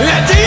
And